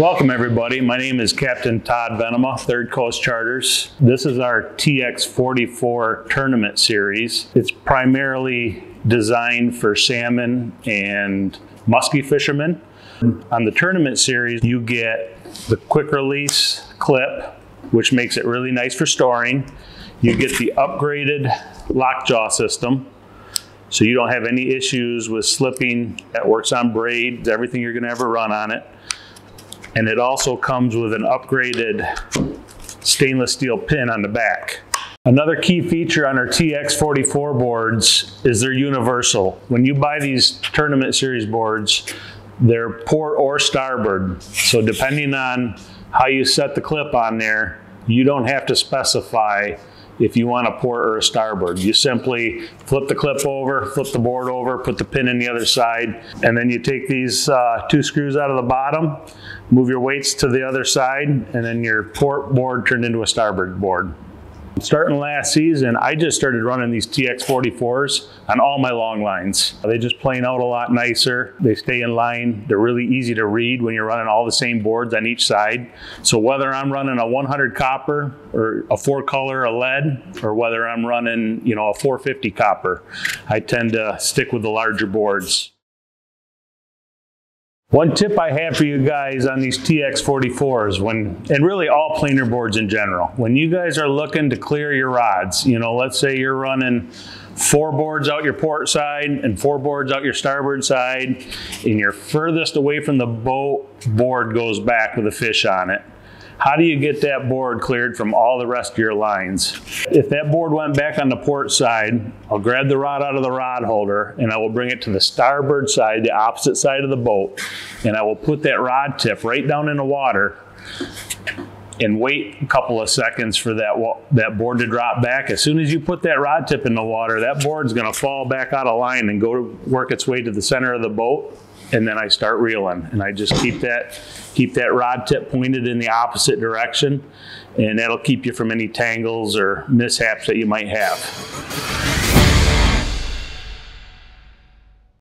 Welcome everybody. My name is Captain Todd Venema, Third Coast Charters. This is our TX44 tournament series. It's primarily designed for salmon and muskie fishermen. On the tournament series, you get the quick release clip, which makes it really nice for storing. You get the upgraded lockjaw system, so you don't have any issues with slipping. That works on braid, everything you're gonna ever run on it. And it also comes with an upgraded stainless steel pin on the back. Another key feature on our TX44 boards is they're universal. When you buy these tournament series boards, they're port or starboard. So depending on how you set the clip on there, you don't have to specify if you want a port or a starboard. You simply flip the clip over, flip the board over, put the pin in the other side, and then you take these uh, two screws out of the bottom, move your weights to the other side, and then your port board turned into a starboard board. Starting last season, I just started running these TX44s on all my long lines. They just plane out a lot nicer. They stay in line. They're really easy to read when you're running all the same boards on each side. So whether I'm running a 100 copper or a four color, a lead, or whether I'm running, you know, a 450 copper, I tend to stick with the larger boards. One tip I have for you guys on these TX44s, when and really all planer boards in general, when you guys are looking to clear your rods, you know, let's say you're running four boards out your port side and four boards out your starboard side, and your furthest away from the boat board goes back with a fish on it. How do you get that board cleared from all the rest of your lines? If that board went back on the port side, I'll grab the rod out of the rod holder and I will bring it to the starboard side, the opposite side of the boat, and I will put that rod tip right down in the water and wait a couple of seconds for that that board to drop back. As soon as you put that rod tip in the water, that board's going to fall back out of line and go work its way to the center of the boat and then I start reeling and I just keep that keep that rod tip pointed in the opposite direction and that'll keep you from any tangles or mishaps that you might have.